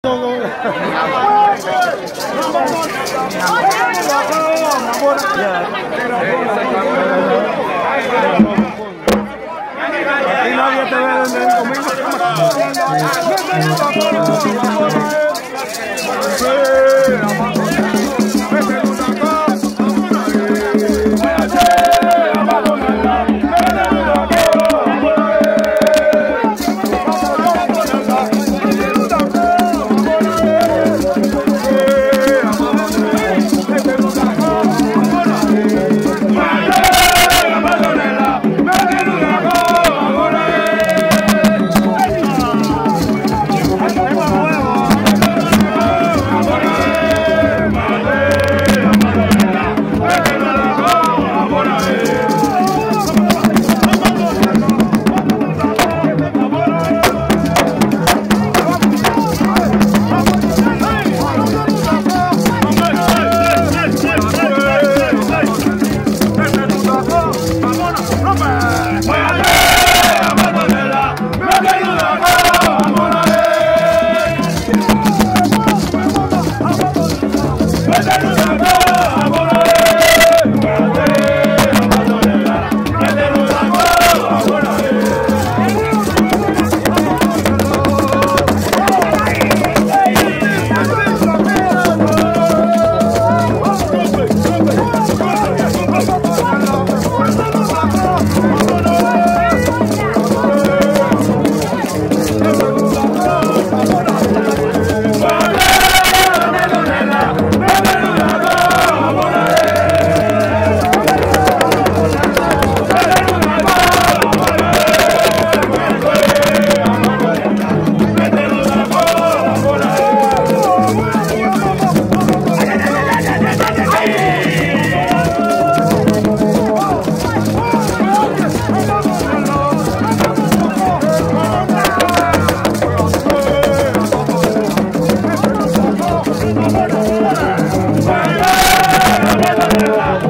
Aquí Yeah.